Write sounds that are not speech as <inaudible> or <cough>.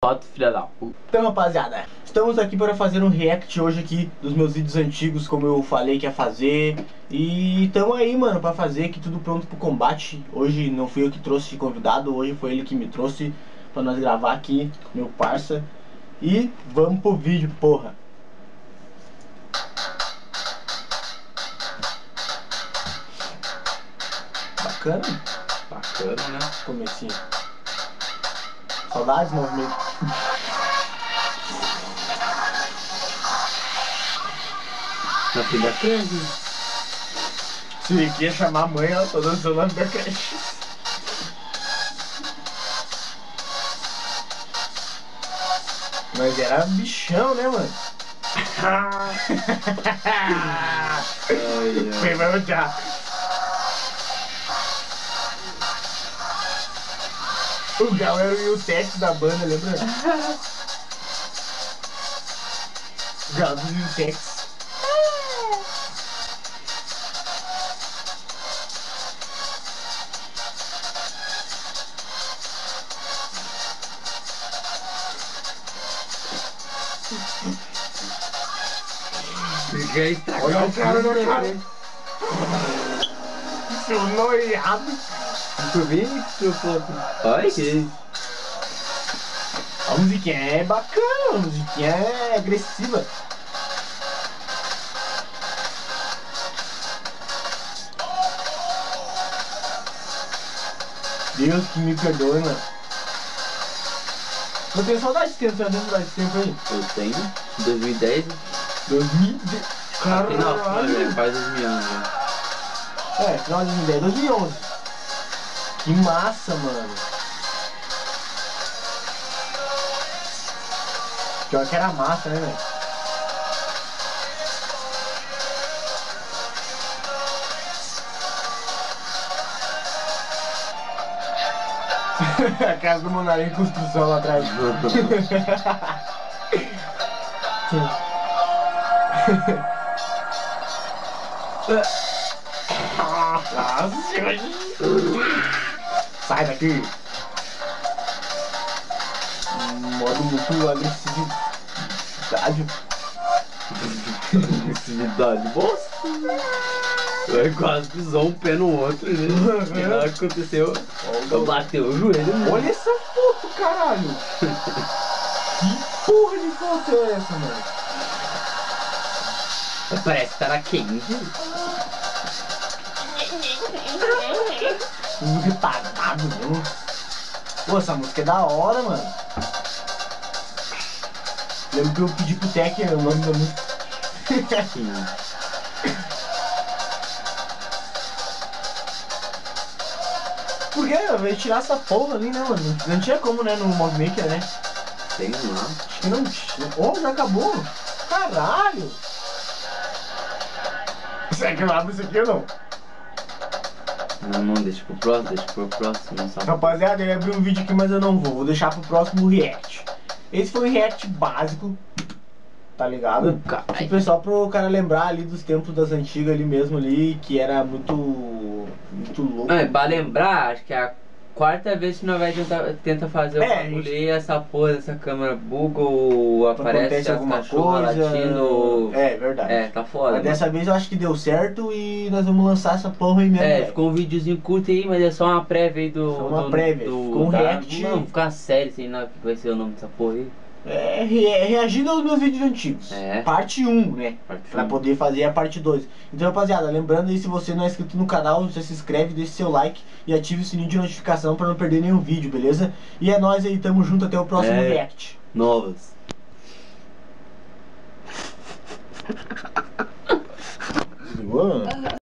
Foto, filha da puta. Então, rapaziada, estamos aqui para fazer um react hoje aqui dos meus vídeos antigos, como eu falei que ia fazer. E estamos aí, mano, para fazer aqui tudo pronto pro combate. Hoje não fui eu que trouxe convidado, hoje foi ele que me trouxe para nós gravar aqui, meu parça. E vamos pro vídeo, porra. Bacana, Bacana, né? comecinho. Saudades, movimento. Na da creche. Se ele quer chamar a mãe, ela tá dançando lá da creche. Mas era bichão, né, mano? <laughs> Foi mesmo já. <laughs> O Gal era o Tex da banda, lembra? <laughs> Gal do Tex. Fica aí, tá Olha o cara, olha o cara. Seu noiado. Tu foto. Olha que. A musiquinha é bacana, a musiquinha é agressiva. Deus que me perdoe, mano. Eu tenho saudade de tempo, você tem saudade de tempo aí? Eu tenho. 2010. 2010. Final, final, Caralho. faz 2011 já. É, final de 2010, 2011. Que massa, mano. Pior que era massa, né, velho? <laughs> A casa do Monarim construção lá atrás. <laughs> <laughs> Nossa, Sai daqui! Modo muito agressividade. Agressividade, bosta. Eu quase pisou um pé no outro, né? E na hora que aconteceu, eu bateu o joelho. né? Olha essa foto, caralho! Que porra de foto é essa, mano? Parece que tá na quente. Um retardado mesmo. Pô, essa música é da hora, mano. Lembro que eu pedi pro Tech o nome da música. Por que? Eu ia tirar essa porra ali, né, mano? Não tinha como, né, no Movemaker, né? Tem lá. Acho que não tinha. Oh, já acabou? Caralho! Será que eu abro isso aqui ou não? Não, não, deixa pro próximo, deixa pro próximo. Só... Rapaziada, eu ia abrir um vídeo aqui, mas eu não vou. Vou deixar pro próximo react. Esse foi um react básico, tá ligado? O cara- O pessoal pro cara lembrar ali dos tempos das antigas ali mesmo ali, que era muito. muito louco. Não, é pra lembrar, acho que é a quarta vez que nós vai tentar tenta fazer o É, bagulho isso. e essa porra dessa câmera buga ou aparece alguma coisa. latindo. É, verdade. É, tá foda. Mas dessa vez eu acho que deu certo e nós vamos lançar essa porra aí mesmo. É, ficou um videozinho curto aí, mas é só uma prévia aí do. Só uma do- prévia, do, ficou um da- react. Não, ficar uma série, sei lá o que vai ser o nome dessa porra aí. É, re- reagindo aos meus vídeos antigos. É. Parte 1, né? Parte Pra um. poder fazer a parte 2. Então, rapaziada, lembrando aí, se você não é inscrito no canal, você se inscreve, deixa seu like e ative o sininho de notificação pra não perder nenhum vídeo, beleza? E é nóis aí, tamo junto até o próximo É. react. Novas. Desligou? <laughs>